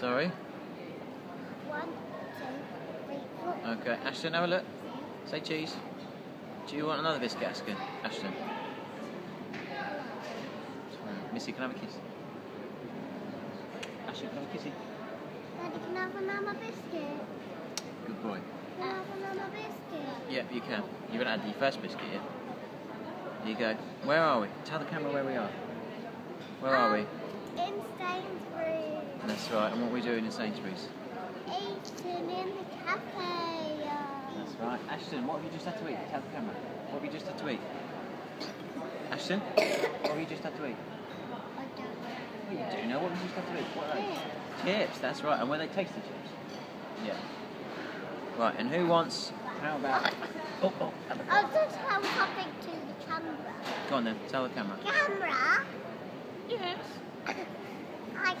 Sorry. One, two, three, four. Okay, Ashton, have a look. Say cheese. Do you want another biscuit, Ashton? Ashton. Sorry, Missy, can I have a kiss? Ashton, can I have a kissy? Daddy, can I have another biscuit? Good boy. Can I have another biscuit? Yep, you can. You're gonna add your first biscuit, yeah? Here you go. Where are we? Tell the camera where we are. Where are um, we? That's right. And what are we doing in Sainsbury's? Eating in the cafe. That's right. Ashton, what have you just had to eat? Tell the camera. What have you just had to eat? Ashton, what have you just had to eat? I don't know. Well, you do know what have you just had to eat. What are they? Chips. That's right. And were they tasty chips? Yeah. Right, and who wants. How about. Oh, oh. I'll just have something to the camera. Go on then, tell the camera. Camera? Yes.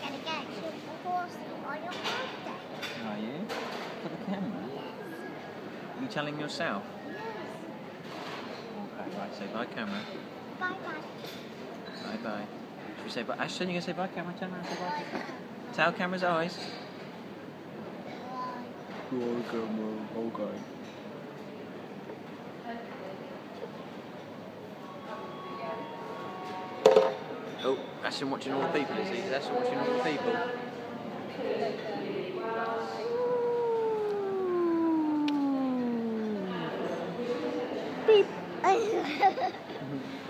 I'm gonna get you a horse on your birthday. Are you? For the camera? Are you telling yourself? Yes. Okay, right, say bye, camera. Bye bye. Bye bye. Should we say bye? Ashton, you gonna say bye, camera? Turn around and say bye. Tell camera's eyes. Bye. Bye, camera. Oh, watching all the people, is he? Is Ashton watching all the people? Beep.